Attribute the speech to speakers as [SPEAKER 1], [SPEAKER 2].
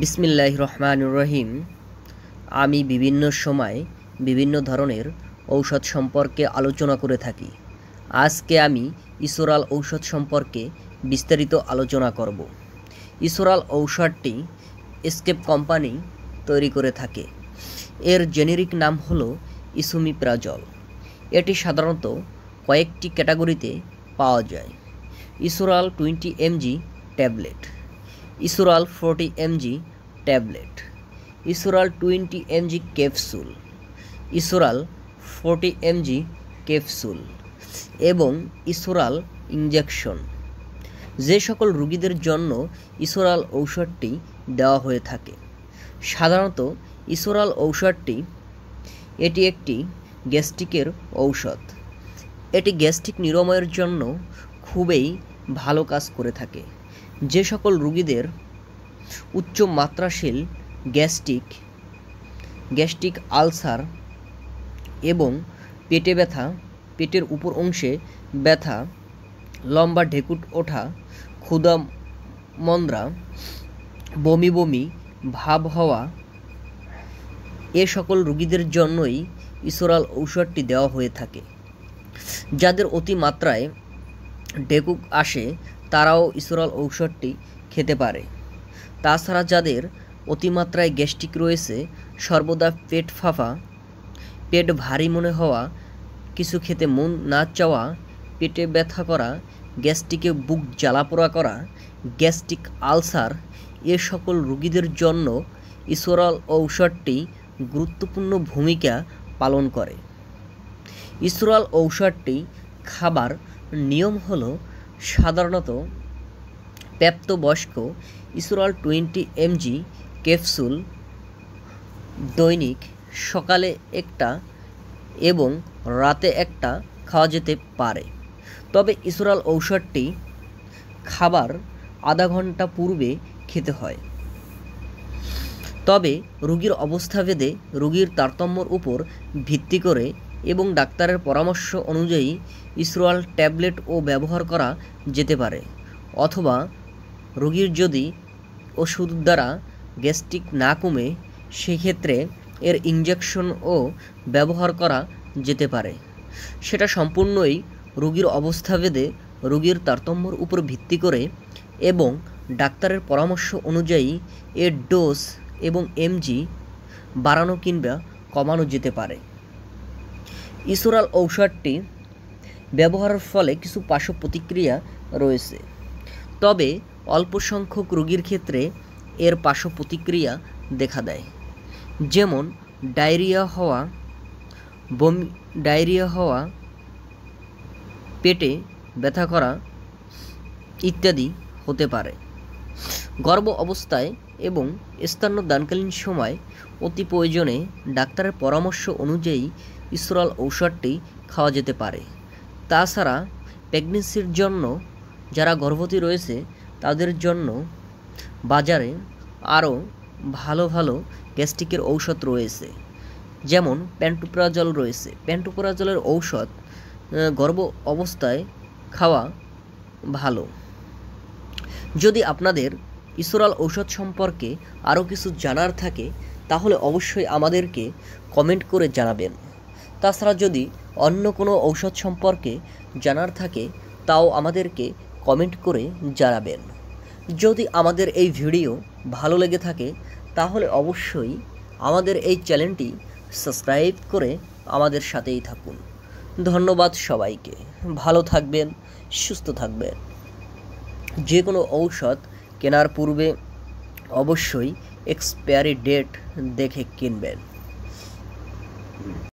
[SPEAKER 1] বিসমিল্লাহ রহমান রহিম। আমি বিভিন্ন সময় বিভিন্ন ধরনের ঔষধ সম্পর্কে আলোচনা করে থাকি। আজকে আমি ইসোরাল ঔষধ সম্পর্কে বিস্তারিত আলোচনা করব। ইসোরাল ঔষধটি এসকেপ কোম্পানি তৈরি করে থাকে। এর জেনেরিক নাম হলো ইসুমিপ্রাজল। এটি সাধারণত কয়েকটি ক্যাটাগরিতে পাওয়া যায়। Esoral twenty mg tablet. Esoral forty mg tablet Esoral twenty mg capsule Esoral forty mg capsule এবং ইসোরাল ইঞ্জেকশন যে সকল রুগীদের জন্য ইসোরাল ঔষধটি দেওয়া হয়ে থাকে, সাধারণত ইসোরাল ঔষধটি, এটি একটি গ্যাস্ট্রিকের ঔষধ। এটি গ্যাস্ট্রিক নিরাময়ের জন্য খুবই ভালো কাজ করে থাকে। যে সকল রুগীদের উচ্চ মাত্রাশীল গ্যাস্ট্রিক গ্যাস্ট্রিক আলসার এবং পেটে ব্যথা, পেটের উপর অংশে ব্যথা, লম্বা ঢেকুট ওঠা ক্ষুদা মন্দ্রা, বমি বমি, ভাব হওয়া, এ সকল রুগীদের জন্যই ইসোরাল ঔষধটি দেওয়া হয়ে থাকে, যাদের অতিমাত্রায় ডেকুক আসে তারাও ইসোরাল ঔষধটি খেতে পারে। তাছাড়া যাদের অতিমাত্রায় গ্যাস্ট্রিক রয়েছে, সর্বদা পেট ফাঁপা পেট ভারী মনে হওয়া, কিছু খেতে মন না চাওয়া, পেটে ব্যথা করা, গ্যাস্ট্রিকে বুক জ্বালাপোড়া করা, গ্যাস্ট্রিক আলসার, এ সকল রোগীদের জন্য ইসোরাল ঔষধটি গুরুত্বপূর্ণ ভূমিকা পালন করে। ইসোরাল ঔষধটি খাবার নিয়ম হলো সাধারণত প্রাপ্তবয়স্ক ইসোরাল টোয়েন্টি এমজি ক্যাপসুল দৈনিক সকালে একটা এবং রাতে একটা খাওয়া যেতে পারে। তবে ইসোরাল ঔষধটি খাবার আধা ঘণ্টা পূর্বে খেতে হয়। তবে রোগীর অবস্থাভেদে রোগীর তারতম্যর উপর ভিত্তি করে এবং ডাক্তারের পরামর্শ অনুযায়ী ইসরোয়াল ট্যাবলেট ও ব্যবহার করা যেতে পারে, অথবা রোগীর যদি ওষুধ দ্বারা গ্যাস্ট্রিক না কমে, সেক্ষেত্রে এর ইঞ্জেকশন ও ব্যবহার করা যেতে পারে। সেটা সম্পূর্ণই রোগীর অবস্থাভেদে রোগীর তারতম্যর উপর ভিত্তি করে এবং ডাক্তারের পরামর্শ অনুযায়ী এর ডোজ এবং এমজি বাড়ানো কিংবা কমানো যেতে পারে। ইসোরাল ঔষধটি ব্যবহারের ফলে কিছু পার্শ্ব প্রতিক্রিয়া রয়েছে। তবে অল্প সংখ্যক রোগীর ক্ষেত্রে এর পার্শ্ব প্রতিক্রিয়া দেখা দেয়। যেমন, ডায়রিয়া হওয়া, বমি, ডায়রিয়া হওয়া, পেটে ব্যথা করা ইত্যাদি হতে পারে। গর্ভ অবস্থায় এবং স্তন্যদানকালীন সময় অতি প্রয়োজনে ডাক্তারের পরামর্শ অনুযায়ী ইসরাল ঔষধটি খাওয়া যেতে পারে। তাছাড়া প্রেগনেন্সির জন্য যারা গর্ভবতী রয়েছে, তাদের জন্য বাজারে আরও ভালো ভালো গ্যাস্ট্রিকের ঔষধ রয়েছে। যেমন প্যান্টুপ্রাজল রয়েছে। প্যান্টুপ্রাজলের ঔষধ গর্ভ অবস্থায় খাওয়া ভালো। যদি আপনাদের ইসোরাল ঔষধ সম্পর্কে আরও কিছু জানার থাকে, তাহলে অবশ্যই আমাদেরকে কমেন্ট করে জানাবেন। তাছাড়া যদি অন্য কোনো ঔষধ সম্পর্কে জানার থাকে, তাও আমাদেরকে কমেন্ট করে জানাবেন। যদি আমাদের এই ভিডিও ভালো লেগে থাকে, তাহলে অবশ্যই আমাদের এই চ্যানেলটি সাবস্ক্রাইব করে আমাদের সাথেই থাকুন। ধন্যবাদ সবাইকে। ভালো থাকবেন, সুস্থ থাকবেন। যে কোনো ঔষধ কেনার পূর্বে অবশ্যই এক্সপায়ারি ডেট দেখে কিনবেন।